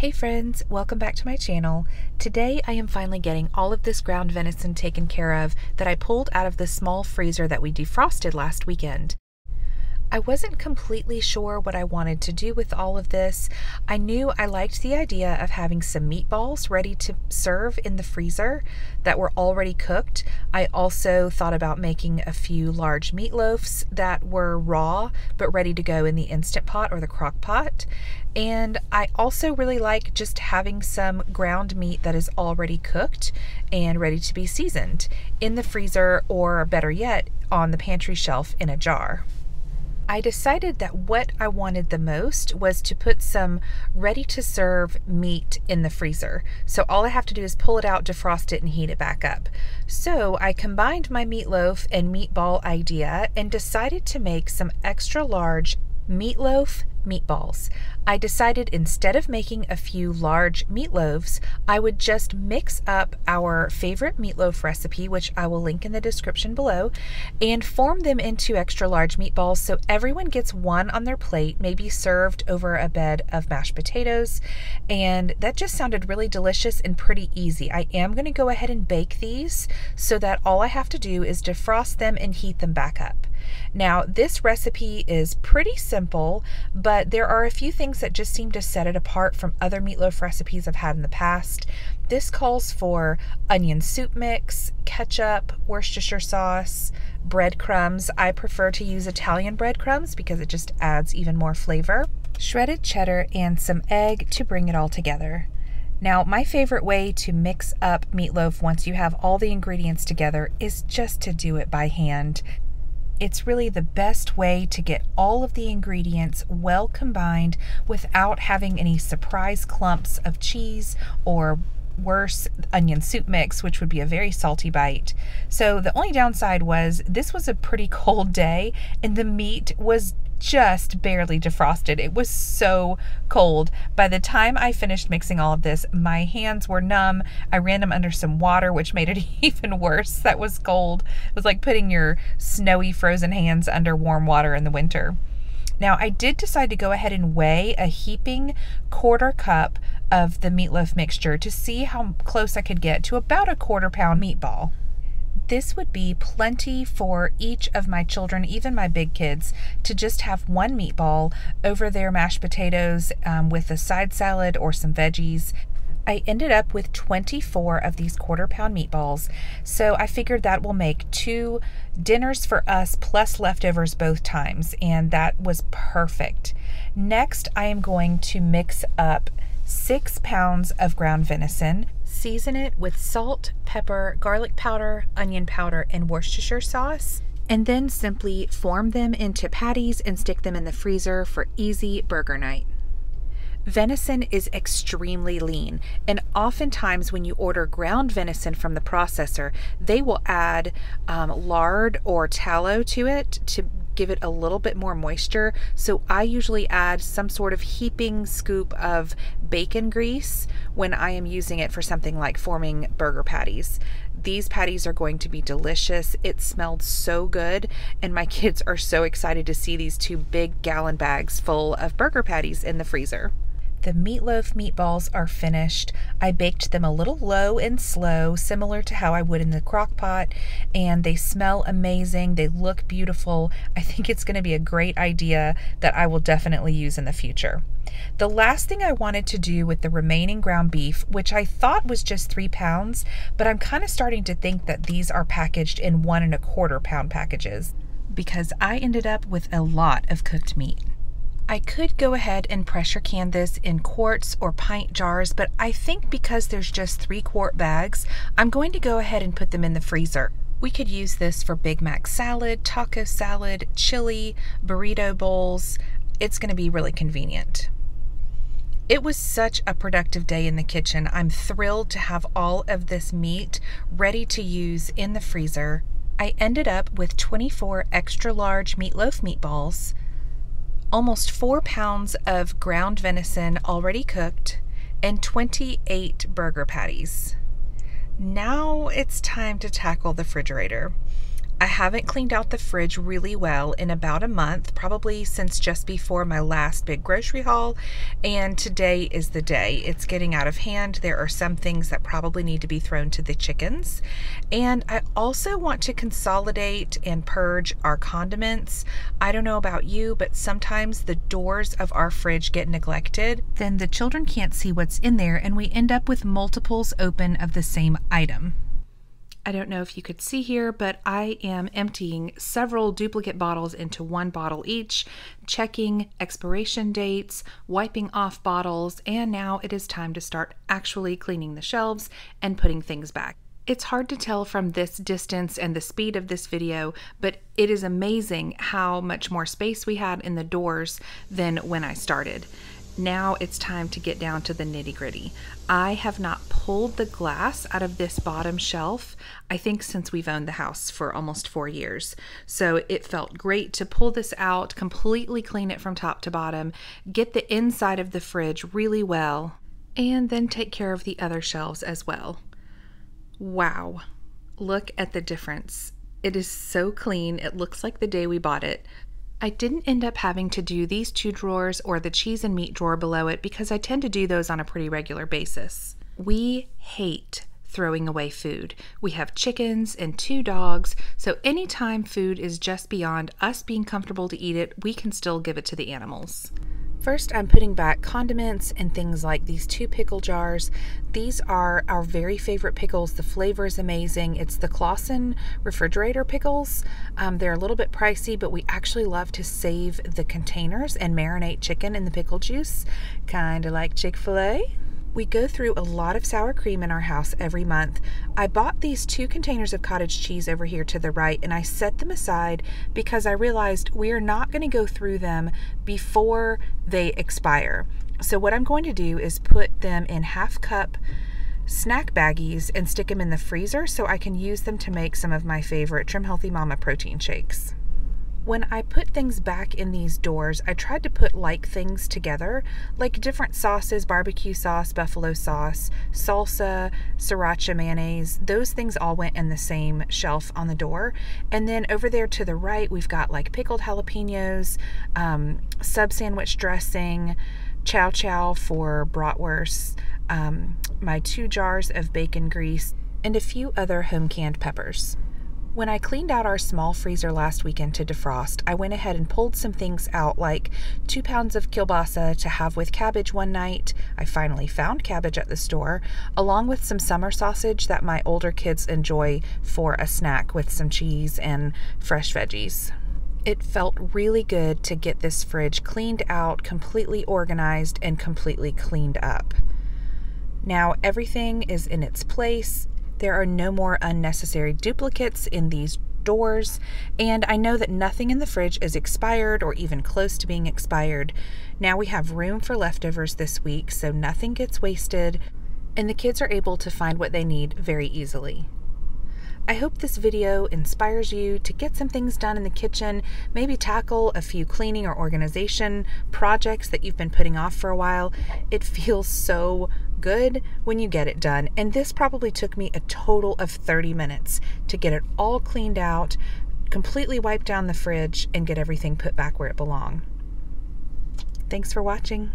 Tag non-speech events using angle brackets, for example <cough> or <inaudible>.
Hey friends, welcome back to my channel. Today I am finally getting all of this ground venison taken care of that I pulled out of the small freezer that we defrosted last weekend. I wasn't completely sure what I wanted to do with all of this. I knew I liked the idea of having some meatballs ready to serve in the freezer that were already cooked. I also thought about making a few large meatloafs that were raw but ready to go in the Instant Pot or the crock pot. And I also really like just having some ground meat that is already cooked and ready to be seasoned in the freezer or better yet, on the pantry shelf in a jar. I decided that what I wanted the most was to put some ready to serve meat in the freezer. So all I have to do is pull it out, defrost it, and heat it back up. So I combined my meatloaf and meatball idea and decided to make some extra large meatloaf meatballs. I decided instead of making a few large meatloaves, I would just mix up our favorite meatloaf recipe, which I will link in the description below, and form them into extra large meatballs so everyone gets one on their plate, maybe served over a bed of mashed potatoes. And that just sounded really delicious and pretty easy. I am going to go ahead and bake these so that all I have to do is defrost them and heat them back up. Now, this recipe is pretty simple, but there are a few things that just seem to set it apart from other meatloaf recipes I've had in the past. This calls for onion soup mix, ketchup, Worcestershire sauce, breadcrumbs. I prefer to use Italian breadcrumbs because it just adds even more flavor, shredded cheddar, and some egg to bring it all together. Now, my favorite way to mix up meatloaf once you have all the ingredients together is just to do it by hand. It's really the best way to get all of the ingredients well combined without having any surprise clumps of cheese or worse onion soup mix, which would be a very salty bite. So the only downside was this was a pretty <laughs> cold day and the meat was just barely defrosted. It was so cold. By the time I finished mixing all of this, my hands were numb. I ran them under some water, which made it <laughs> even worse. That was cold. It was like putting your snowy, frozen hands under warm water in the winter. Now, I did decide to go ahead and weigh a heaping quarter cup of the meatloaf mixture to see how close I could get to about a quarter pound meatball this would be plenty for each of my children, even my big kids, to just have one meatball over their mashed potatoes um, with a side salad or some veggies. I ended up with 24 of these quarter pound meatballs, so I figured that will make two dinners for us plus leftovers both times, and that was perfect. Next, I am going to mix up six pounds of ground venison, Season it with salt, pepper, garlic powder, onion powder, and Worcestershire sauce. And then simply form them into patties and stick them in the freezer for easy burger night. Venison is extremely lean, and oftentimes when you order ground venison from the processor, they will add um, lard or tallow to it to give it a little bit more moisture. So I usually add some sort of heaping scoop of bacon grease when I am using it for something like forming burger patties. These patties are going to be delicious. It smelled so good, and my <laughs> kids are so excited to see these two big gallon bags full of burger patties in the freezer. The meatloaf meatballs are finished. I baked them a little low and slow, similar to how I would in the crock pot, and they smell amazing. They look beautiful. I think it's going to be a great idea that I will definitely use in the future. The last thing I wanted to do with the remaining ground beef, which I thought was just three pounds, but I'm kind of starting to think that these are packaged in one and a quarter pound packages because I ended up with a lot of cooked meat. I could go ahead and pressure can this in quarts or pint jars, but I think because there's just three quart bags, I'm going to go ahead and put them in the freezer. We could use this for Big Mac salad, taco salad, chili, burrito bowls. It's going to be really convenient. It was such a productive day in the kitchen. I'm thrilled to have all of this meat ready to use in the freezer. I ended up with 24 extra large meatloaf meatballs, almost four pounds of ground venison already cooked, and 28 burger patties. Now it's time to tackle the refrigerator. I haven't cleaned out the fridge really well in about a month, probably since just before my last big grocery haul, and today is the day. It's getting out of hand. There are some things that probably need to be thrown to the chickens. And I also want to consolidate and purge our condiments. I don't know about you, but sometimes the doors of our fridge get neglected. Then the children can't see what's in there, and we end up with multiples open of the same item. I don't know if you could see here, but I am emptying several duplicate bottles into one bottle each, checking expiration dates, wiping off bottles, and now it is time to start actually cleaning the shelves and putting things back. It's hard to tell from this distance and the speed of this video, but it is amazing how much more space we had in the doors than when I started now it's time to get down to the nitty gritty. I have not pulled the glass out of this bottom shelf, I think, since we've owned the house for almost four years. So it felt great to pull this out, completely clean it from top to bottom, get the inside of the fridge really well, and then take care of the other shelves as well. Wow, look at the difference. It is so clean, it looks like the day we bought it. I didn't end up having to do these two drawers or the cheese and meat drawer below it because I tend to do those on a pretty regular basis. We hate throwing away food. We have chickens and two dogs, so anytime food is just beyond us being comfortable to eat it, we can still give it to the animals. First, I'm putting back condiments and things like these two pickle jars. These are our very favorite pickles. The flavor is amazing. It's the Claussen refrigerator pickles. Um, they're a little bit pricey, but we actually love to save the containers and marinate chicken in the pickle juice, kind of like Chick fil A. We go through a lot of sour cream in our house every month. I bought these two containers of cottage cheese over here to the right and I set them aside because I realized we are not going to go through them before they expire. So what I'm going to do is put them in half cup snack baggies and stick them in the freezer so I can use them to make some of my favorite Trim Healthy Mama protein shakes. When I put things back in these doors, I tried to put like things together, like different sauces, barbecue sauce, buffalo sauce, salsa, sriracha mayonnaise. Those things all went in the same shelf on the door. And then over there to the right, we've got like pickled jalapenos, um, sub sandwich dressing, chow chow for bratwurst, um, my two jars of bacon grease, and a few other home canned peppers. When I cleaned out our small freezer last weekend to defrost, I went ahead and pulled some things out like two pounds of kielbasa to have with cabbage one night. I finally found cabbage at the store, along with some summer sausage that my older kids enjoy for a snack with some cheese and fresh veggies. It felt really good to get this fridge cleaned out, completely organized, and completely cleaned up. Now everything is in its place there are no more unnecessary duplicates in these doors, and I know that nothing in the fridge is expired or even close to being expired. Now we have room for leftovers this week, so nothing gets wasted, and the kids are able to find what they need very easily. I hope this video inspires you to get some things done in the kitchen, maybe tackle a few cleaning or organization projects that you've been putting off for a while. It <laughs> feels so good when you get it done. And this probably took me a total of 30 minutes to get it all cleaned out, completely wipe down the fridge, and get everything put back where it belonged. Thanks for watching.